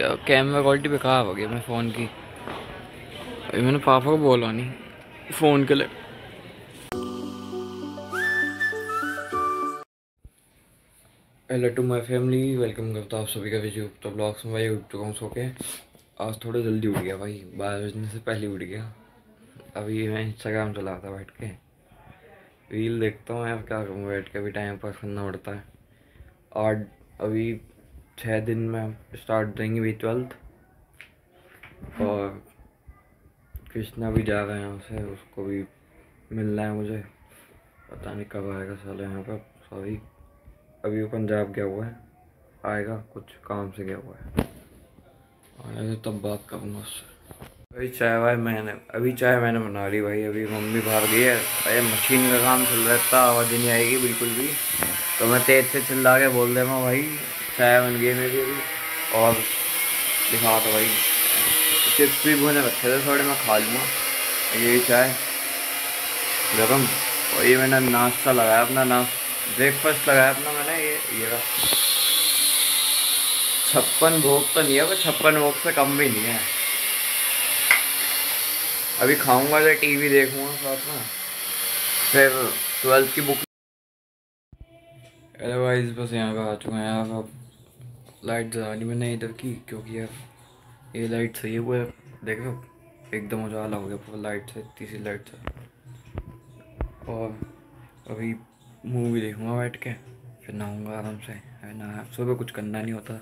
Camera quality बेकार हो गई मेरे फ़ोन की। अभी मैंने पापा को बोला नहीं फ़ोन के लिए। Hello to my family welcome करता हूँ आप सभी का विजय तो ब्लॉग्स में भाई उठ चुका हूँ, सो के आज थोड़ा जल्दी उठ गया भाई, बारह बजने से पहले उठ गया। अभी मैं इंस्टाग्राम चला था बैठ के। रील देखता हूँ यार क्या करूँ, बैठ के अभी टाइम पास करना पड़ता है। और अभी छः दिन में स्टार्ट देंगे भी ट्वेल्थ और कृष्णा भी जा रहा है यहाँ से, उसको भी मिलना है मुझे। पता नहीं कब आएगा साला यहाँ पर सॉरी अभी वो पंजाब गया हुआ है। आएगा, कुछ काम से गया हुआ है। आने तब बात करूँगा उससे। अभी चाय वाय मैंने, अभी चाय मैंने बना ली भाई। अभी मम्मी बाहर गई है। अरे मशीन का काम चल रहा है। इतना आवाज़ नहीं आएगी बिल्कुल भी। तो मैं तेज से चिल्ला के बोल दे मैं भाई। चाय बन गई मेरी अभी। और दिखा तो भाई। चिप्स भी भुने रखे थे थोड़े, मैं खा लूँगा। ये चाय। गरम। और ये मैंने नाश्ता लगाया अपना नाश्ता ब्रेकफास्ट लगाया अपना मैंने, ये ये रहा। छप्पन भोग तो नहीं है, पर छप्पन भोग से कम भी नहीं है। अभी खाऊँगा तो टीवी देखूँगा साथ में। फिर ट्वेल्थ की बुक अरे भाई बस यहाँ का आ चुका है का लाइट जलानी में नहीं इधर की, क्योंकि यार ये लाइट सही है। वो देख रहे हो एकदम उजाला हो गया पूरा लाइट से, तीसरी लाइट से। और अभी मूवी देखूँगा बैठ के, फिर नहाऊँगा आराम से। है ना, सुबह कुछ करना नहीं होता।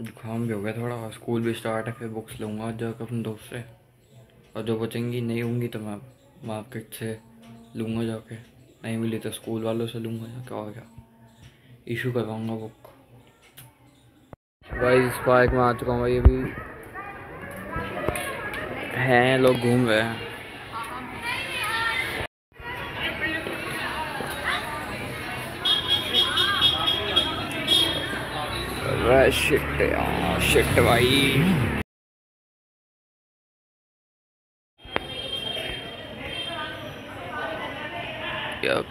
जुकाम भी हो गया थोड़ा, और स्कूल भी स्टार्ट है, फिर बुक्स लूँगा जाकर अपने दोस्त से। और जो बचेंगी, नहीं होंगी तो मैं मार्केट से लूँगा जाके। नहीं मिली तो स्कूल वालों से लूँगा जाके, और क्या। इशू करवाऊँगा बुक भाई इस पार्क में आ चुका हूँ भाई अभी। हैं, लोग घूम रहे हैं। शिट शिट भाई।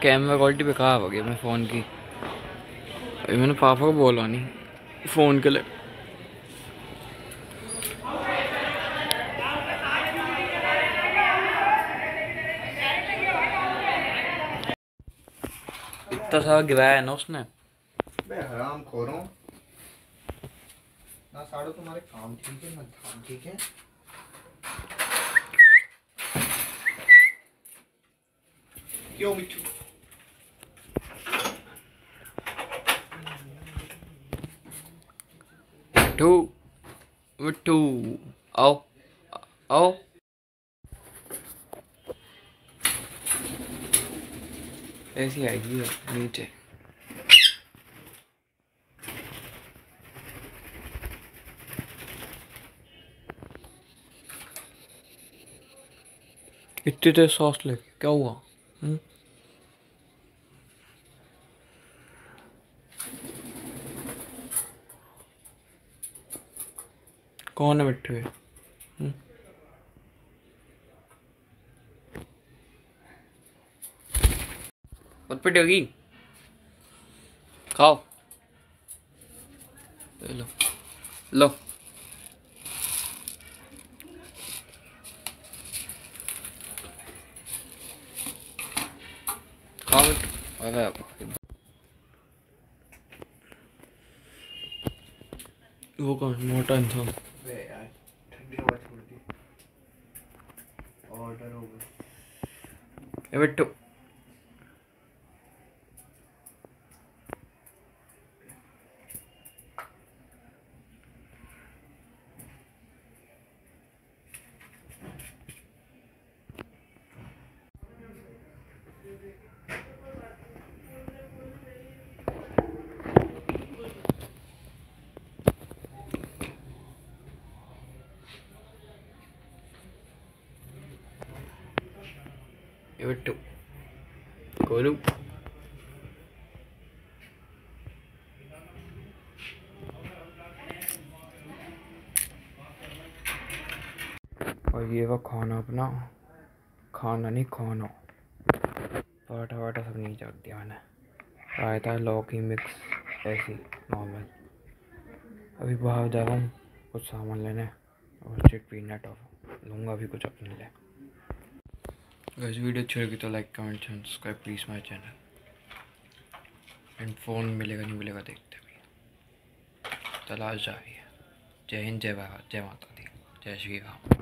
कैमरा क्वालिटी बेकार हो गई मेरे फ़ोन की? मैंने पापा को बोला नहीं, फ़ोन के लिए। इतना सारा गिराया है ना उसने। हराम खोरों ना साड़ो तुम्हारे काम ठीक है, ना ठीक है। क्यों मिठू आओ आओ। ऐसी आएगी नीचे। इतनी देर सॉस लेके क्या हुआ? हुँ? कौन है मिट्टू हुँ? मत पिट होगी। खाओ। लो। लो। खाओ। अरे वो कौन? मोटा इंसान। यार ठंडी हवा छोड़ दी ऑर्डर हो गया और ये वो खाना अपना खाना नहीं खाना पराठा वाटा सब नहीं चढ़ दिया मैंने रायता लौकी मिक्स ऐसी नॉर्मल अभी बाहर जा रहा हूँ कुछ सामान लेने और चिट पीनट और लूँगा भी कुछ अपने लिए अगर वीडियो अच्छी लगी तो like comment subscribe please my channel and phone मिलेगा, नहीं मिलेगा देखते भी। तलाश जा रही है। जय हिंद, जय भारत, जय माता दी। जय श्री राम।